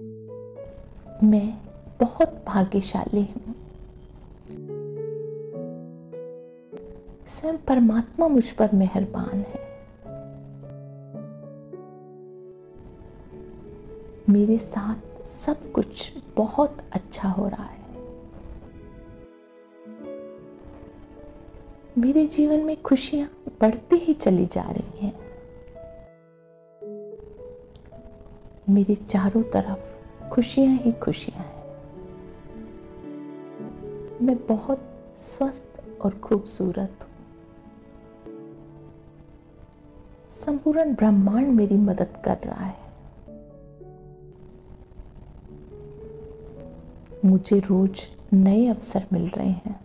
मैं बहुत भाग्यशाली हूँ। स्वयं परमात्मा मुझ पर मेहरबान है। मेरे साथ सब कुछ बहुत अच्छा हो रहा है। मेरे जीवन में खुशियाँ बढ़ती ही चली जा रही हैं। मेरे चारों तरफ़ खुशियाँ ही खुशियाँ हैं। मैं बहुत स्वस्थ और खूबसूरत हूँ। संपूर्ण ब्रह्मांड मेरी मदद कर रहा है। मुझे रोज नए अवसर मिल रहे हैं।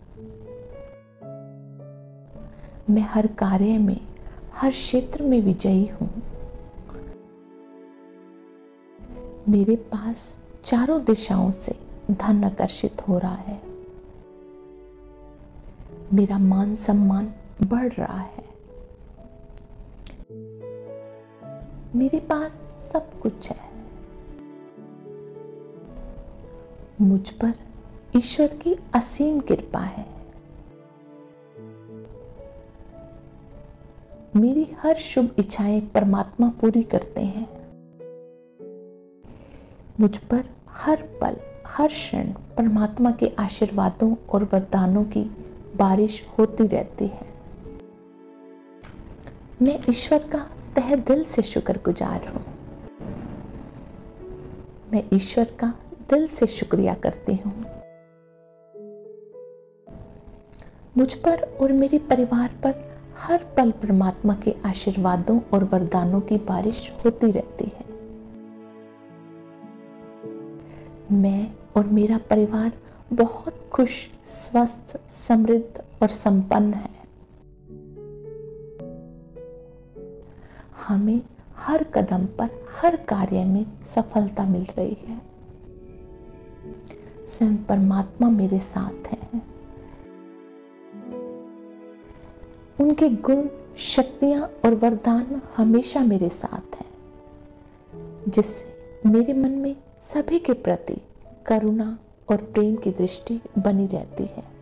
मैं हर कार्य में, हर क्षेत्र में विजयी हूँ। मेरे पास चारों दिशाओं से धन आकर्षित हो रहा है। मेरा मान सम्मान बढ़ रहा है। मेरे पास सब कुछ है। मुझ पर ईश्वर की असीम कृपा है। मेरी हर शुभ इच्छाएँ परमात्मा पूरी करते हैं। मुझ पर हर पल, हर क्षण परमात्मा के आशीर्वादों और वरदानों की बारिश होती रहती है। मैं ईश्वर का तह दिल से शुक्रगुजार हूँ। मैं ईश्वर का दिल से शुक्रिया करती हूँ। मुझ पर और मेरे परिवार पर हर पल परमात्मा के आशीर्वादों और वरदानों की बारिश होती रहती है। मैं और मेरा परिवार बहुत खुश, स्वस्थ, समृद्ध और संपन्न है। हमें हर कदम पर, हर कार्य में सफलता मिल रही है। स्वयं परमात्मा मेरे साथ है। उनके गुण, शक्तियाँ और वरदान हमेशा मेरे साथ हैं, जिससे मेरे मन में सभी के प्रति करुणा और प्रेम की दृष्टि बनी रहती है।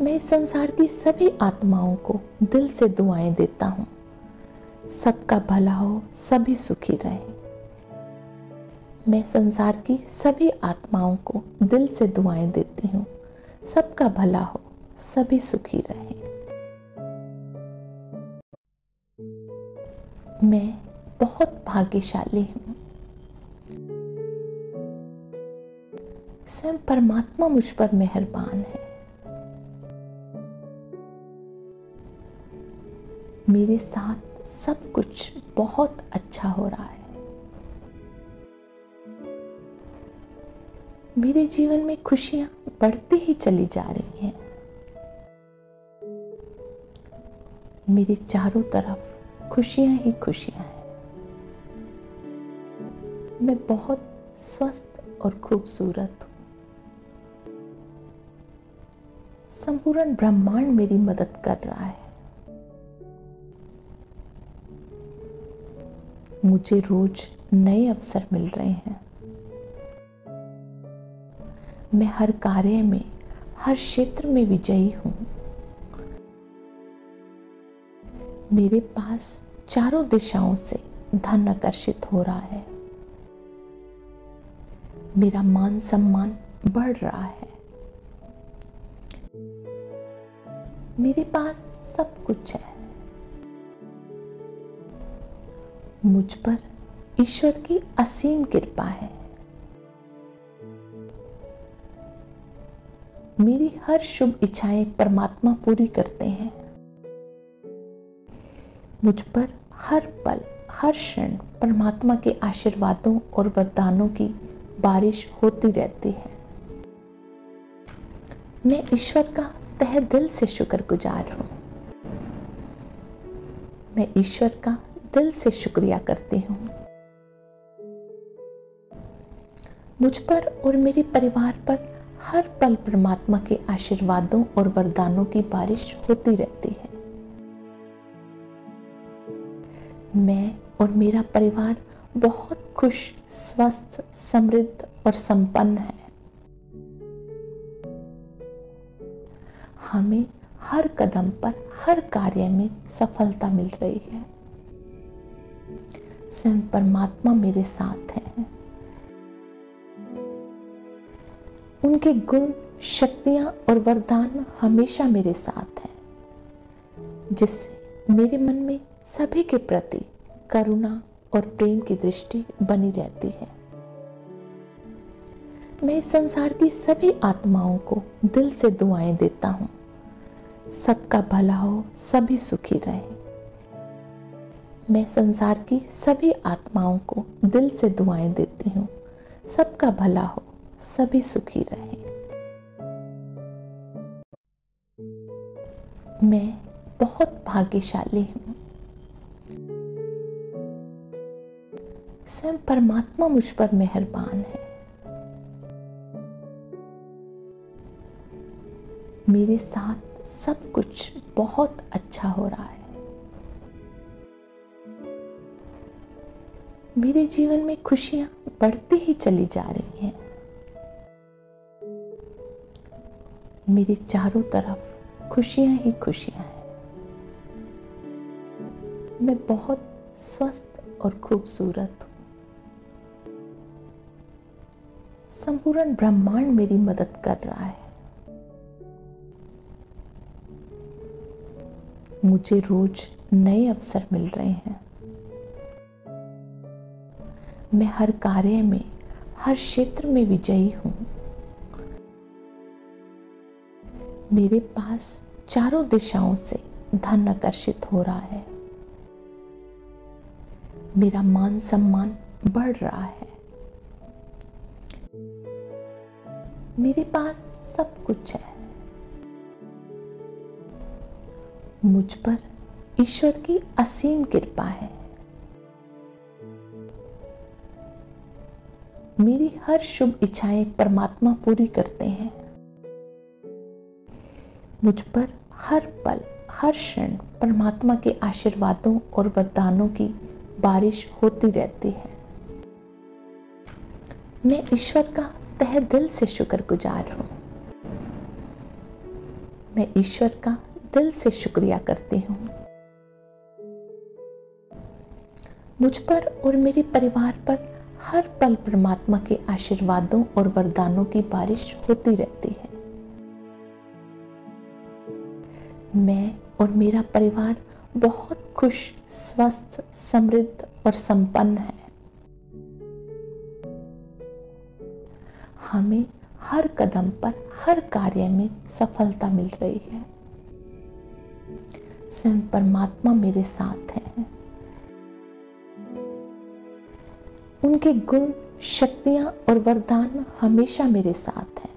मैं इस संसार की सभी आत्माओं को दिल से दुआएँ देता हूँ। सबका भला हो, सभी सुखी रहे। मैं संसार की सभी आत्माओं को दिल से दुआएँ देती हूँ। सबका भला हो, सभी सुखी रहे। मैं बहुत भाग्यशाली हूँ। स्वयं परमात्मा मुझ पर मेहरबान है। मेरे साथ सब कुछ बहुत अच्छा हो रहा है। मेरे जीवन में खुशियाँ बढ़ती ही चली जा रही हैं। मेरे चारों तरफ़ खुशियाँ ही खुशियाँ हैं। मैं बहुत स्वस्थ और खूबसूरत हूँ। संपूर्ण ब्रह्मांड मेरी मदद कर रहा है। मुझे रोज नए अवसर मिल रहे हैं। मैं हर कार्य में, हर क्षेत्र में विजयी हूँ। मेरे पास चारों दिशाओं से धन आकर्षित हो रहा है। मेरा मान सम्मान बढ़ रहा है। मेरे पास सब कुछ है। मुझ पर ईश्वर की असीम कृपा है। मेरी हर शुभ इच्छाएँ परमात्मा पूरी करते हैं। मुझ पर हर पल, हर क्षण परमात्मा के आशीर्वादों और वरदानों की बारिश होती रहती है। मैं ईश्वर का तह दिल से शुक्रगुजार हूँ। मैं ईश्वर का दिल से शुक्रिया करती हूँ। मुझ पर और मेरे परिवार पर हर पल परमात्मा के आशीर्वादों और वरदानों की बारिश होती रहती है। मैं और मेरा परिवार बहुत खुश, स्वस्थ, समृद्ध और संपन्न है। हमें हर कदम पर, हर कार्य में सफलता मिल रही है। स्वयं परमात्मा मेरे साथ है। उनके गुण, शक्तियाँ और वरदान हमेशा मेरे साथ हैं, जिससे मेरे मन में सभी के प्रति करुणा और प्रेम की दृष्टि बनी रहती है। मैं इस संसार की सभी आत्माओं को दिल से दुआएँ देता हूँ। सबका भला हो, सभी सुखी रहे। मैं संसार की सभी आत्माओं को दिल से दुआएँ देती हूँ। सबका भला हो, सभी सुखी रहे। मैं बहुत भाग्यशाली हूँ। स्वयं परमात्मा मुझ पर मेहरबान है। मेरे साथ सब कुछ बहुत अच्छा हो रहा है। मेरे जीवन में खुशियाँ बढ़ती ही चली जा रही हैं। मेरे चारों तरफ़ खुशियाँ ही खुशियाँ हैं। मैं बहुत स्वस्थ और खूबसूरत हूँ। संपूर्ण ब्रह्मांड मेरी मदद कर रहा है। मुझे रोज नए अवसर मिल रहे हैं। मैं हर कार्य में, हर क्षेत्र में विजयी हूँ। मेरे पास चारों दिशाओं से धन आकर्षित हो रहा है। मेरा मान सम्मान बढ़ रहा है। मेरे पास सब कुछ है। मुझ पर ईश्वर की असीम कृपा है। मेरी हर शुभ इच्छाएँ परमात्मा पूरी करते हैं। मुझ पर हर पल, हर क्षण परमात्मा के आशीर्वादों और वरदानों की बारिश होती रहती है। मैं ईश्वर का तह दिल से शुक्रगुजार हूँ। मैं ईश्वर का दिल से शुक्रिया करती हूँ। मुझ पर और मेरे परिवार पर हर पल परमात्मा के आशीर्वादों और वरदानों की बारिश होती रहती है। मैं और मेरा परिवार बहुत खुश, स्वस्थ, समृद्ध और संपन्न है। हमें हर कदम पर, हर कार्य में सफलता मिल रही है। स्वयं परमात्मा मेरे साथ है। उनके गुण, शक्तियाँ और वरदान हमेशा मेरे साथ हैं,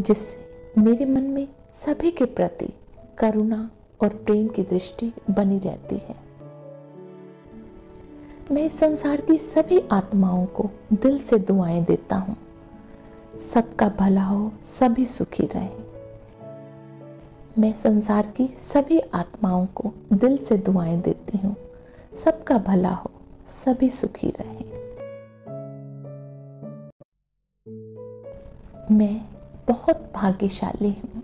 जिससे मेरे मन में सभी के प्रति करुणा और प्रेम की दृष्टि बनी रहती है। मैं इस संसार की सभी आत्माओं को दिल से दुआएँ देता हूँ। सबका भला हो, सभी सुखी रहे। मैं संसार की सभी आत्माओं को दिल से दुआएँ देती हूँ। सबका भला हो, सभी सुखी रहे। मैं बहुत भाग्यशाली हूँ।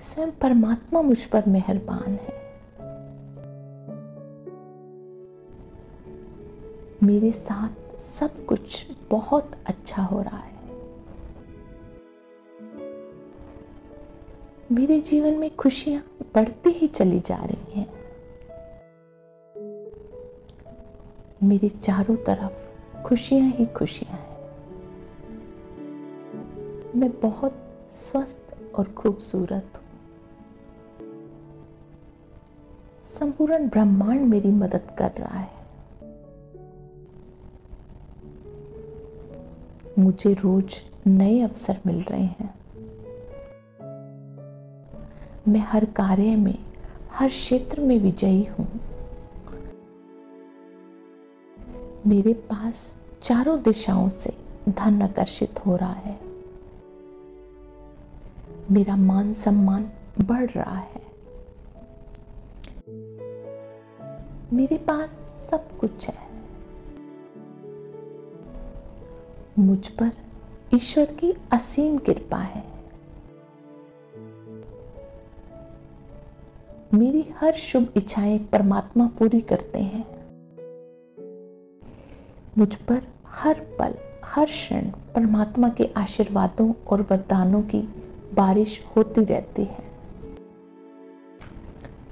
स्वयं परमात्मा मुझ पर मेहरबान है। मेरे साथ सब कुछ बहुत अच्छा हो रहा है। मेरे जीवन में खुशियाँ बढ़ती ही चली जा रही हैं। मेरे चारों तरफ़ खुशियाँ ही खुशियाँ हैं। मैं बहुत स्वस्थ और खूबसूरत हूँ। संपूर्ण ब्रह्मांड मेरी मदद कर रहा है। मुझे रोज नए अवसर मिल रहे हैं। मैं हर कार्य में, हर क्षेत्र में विजयी हूँ। मेरे पास चारों दिशाओं से धन आकर्षित हो रहा है। मेरा मान सम्मान बढ़ रहा है। मेरे पास सब कुछ है। मुझ पर ईश्वर की असीम कृपा है। मेरी हर शुभ इच्छाएँ परमात्मा पूरी करते हैं। मुझ पर हर पल, हर क्षण परमात्मा के आशीर्वादों और वरदानों की बारिश होती रहती है।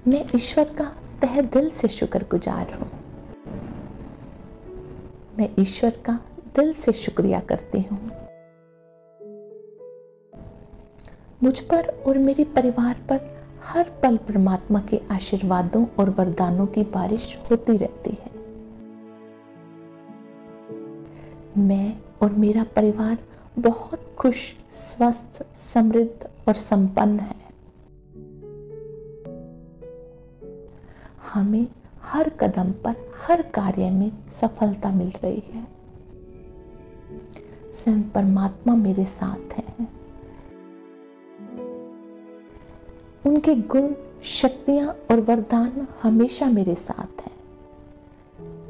मैं ईश्वर का तह दिल से शुक्रगुजार हूँ। मैं ईश्वर का दिल से शुक्रिया करती हूँ। मुझ पर और मेरे परिवार पर हर पल परमात्मा के आशीर्वादों और वरदानों की बारिश होती रहती है। मैं और मेरा परिवार बहुत खुश, स्वस्थ, समृद्ध और संपन्न है। हमें हर कदम पर, हर कार्य में सफलता मिल रही है। स्वयं परमात्मा मेरे साथ है। उनके गुण, शक्तियाँ और वरदान हमेशा मेरे साथ हैं,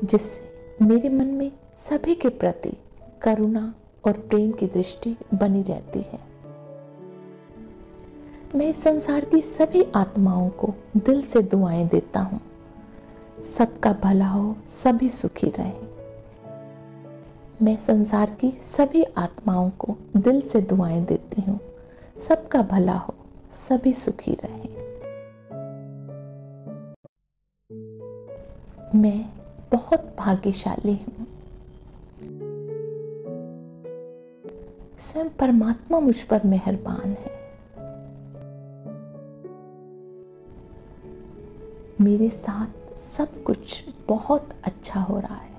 जिससे मेरे मन में सभी के प्रति करुणा और प्रेम की दृष्टि बनी रहती है। मैं संसार की सभी आत्माओं को दिल से दुआएँ देता हूँ। सबका भला हो, सभी सुखी रहे। मैं संसार की सभी आत्माओं को दिल से दुआएँ देती हूँ। सबका भला हो। सभी सुखी रहे। मैं बहुत भाग्यशाली हूँ। स्वयं परमात्मा मुझ पर मेहरबान है। मेरे साथ सब कुछ बहुत अच्छा हो रहा है।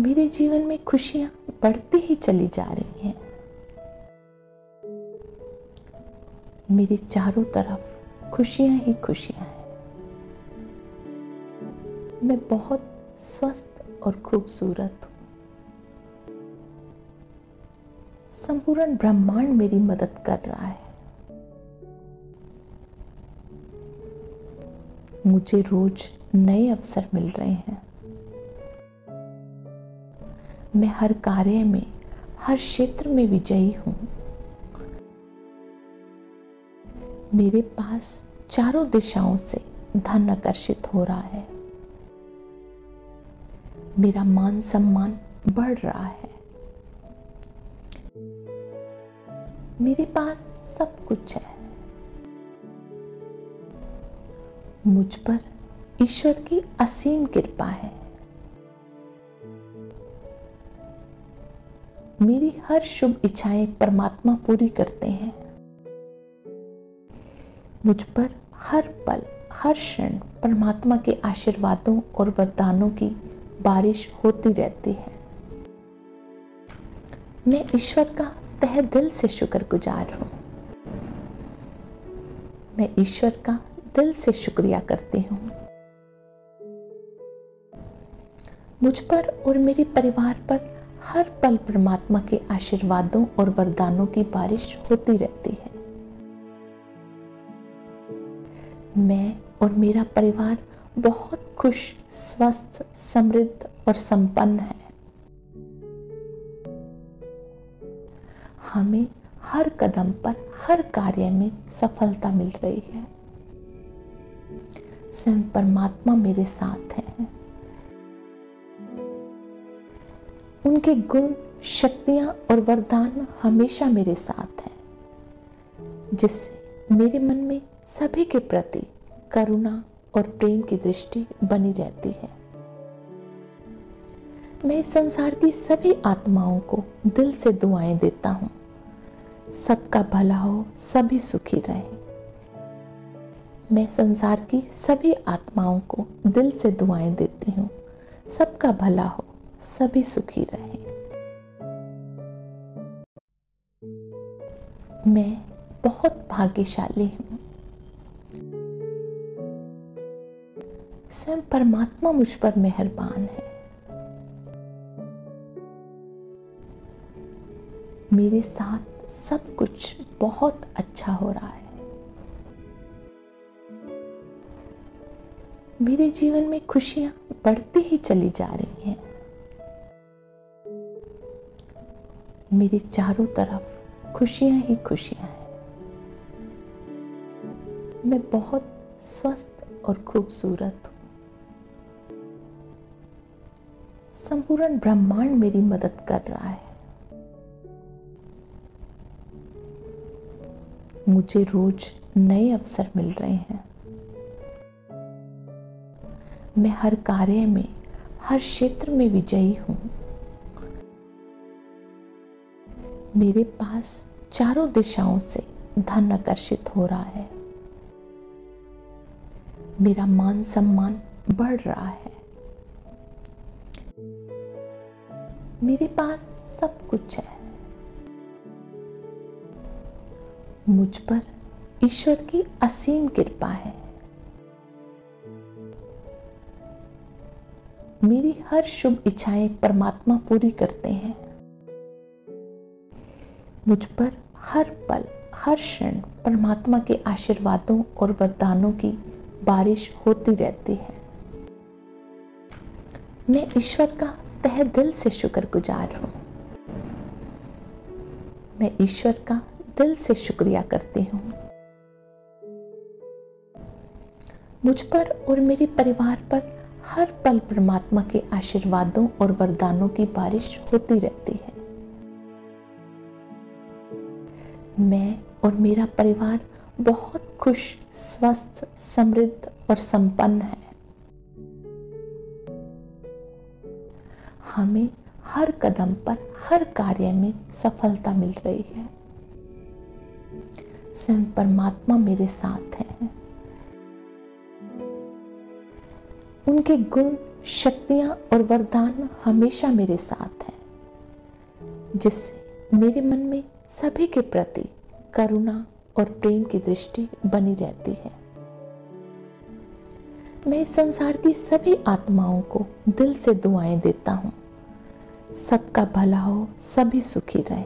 मेरे जीवन में खुशियाँ बढ़ती ही चली जा रही हैं। मेरे चारों तरफ़ खुशियाँ ही खुशियाँ हैं। मैं बहुत स्वस्थ और खूबसूरत हूँ। संपूर्ण ब्रह्मांड मेरी मदद कर रहा है। मुझे रोज नए अवसर मिल रहे हैं। मैं हर कार्य में, हर क्षेत्र में विजयी हूँ। मेरे पास चारों दिशाओं से धन आकर्षित हो रहा है। मेरा मान सम्मान बढ़ रहा है। मेरे पास सब कुछ है। मुझ पर ईश्वर की असीम कृपा है। मेरी हर शुभ इच्छाएँ परमात्मा पूरी करते हैं। मुझ पर हर पल, हर क्षण परमात्मा के आशीर्वादों और वरदानों की बारिश होती रहती है। मैं ईश्वर का तह दिल से शुक्रगुजार हूँ। मैं ईश्वर का दिल से शुक्रिया करती हूँ। मुझ पर और मेरे परिवार पर हर पल परमात्मा के आशीर्वादों और वरदानों की बारिश होती रहती है। मैं और मेरा परिवार बहुत खुश, स्वस्थ, समृद्ध और संपन्न है। हमें हर कदम पर, हर कार्य में सफलता मिल रही है। स्वयं परमात्मा मेरे साथ है। उनके गुण, शक्तियाँ और वरदान हमेशा मेरे साथ हैं, जिससे मेरे मन में सभी के प्रति करुणा और प्रेम की दृष्टि बनी रहती है। मैं इस संसार की सभी आत्माओं को दिल से दुआएँ देता हूँ। सबका भला हो, सभी सुखी रहे। मैं संसार की सभी आत्माओं को दिल से दुआएँ देती हूँ। सबका भला हो, सभी सुखी रहे। मैं बहुत भाग्यशाली हूँ। स्वयं परमात्मा मुझ पर मेहरबान है। मेरे साथ सब कुछ बहुत अच्छा हो रहा है। मेरे जीवन में खुशियाँ बढ़ती ही चली जा रही हैं। मेरे चारों तरफ़ खुशियाँ ही खुशियाँ हैं। मैं बहुत स्वस्थ और खूबसूरत हूँ। संपूर्ण ब्रह्मांड मेरी मदद कर रहा है। मुझे रोज नए अवसर मिल रहे हैं। मैं हर कार्य में, हर क्षेत्र में विजयी हूँ। मेरे पास चारों दिशाओं से धन आकर्षित हो रहा है। मेरा मान सम्मान बढ़ रहा है। मेरे पास सब कुछ है। मुझ पर ईश्वर की असीम कृपा है। मेरी हर शुभ इच्छाएँ परमात्मा पूरी करते हैं। मुझ पर हर पल, हर क्षण परमात्मा के आशीर्वादों और वरदानों की बारिश होती रहती है। मैं ईश्वर का तह दिल से शुक्रगुजार हूँ। मैं ईश्वर का दिल से शुक्रिया करती हूँ। मुझ पर और मेरे परिवार पर हर पल परमात्मा के आशीर्वादों और वरदानों की बारिश होती रहती है। मैं और मेरा परिवार बहुत खुश, स्वस्थ, समृद्ध और संपन्न है। हमें हर कदम पर, हर कार्य में सफलता मिल रही है। स्वयं परमात्मा मेरे साथ हैं। उनके गुण, शक्तियाँ और वरदान हमेशा मेरे साथ हैं, जिससे मेरे मन में सभी के प्रति करुणा और प्रेम की दृष्टि बनी रहती है। मैं इस संसार की सभी आत्माओं को दिल से दुआएँ देता हूँ। सबका भला हो, सभी सुखी रहे।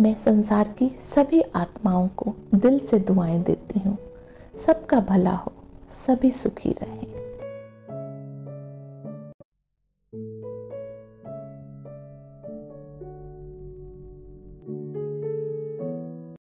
मैं संसार की सभी आत्माओं को दिल से दुआएँ देती हूँ। सबका भला हो, सभी सुखी रहें।